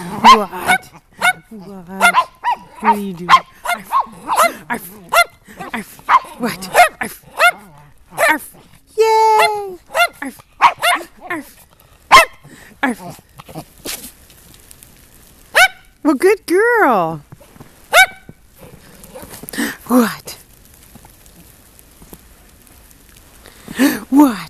What? What? What are you doing? Arf, arf, arf, what? Arf, arf, yay! Arf, arf, arf. Well, good girl. What? What?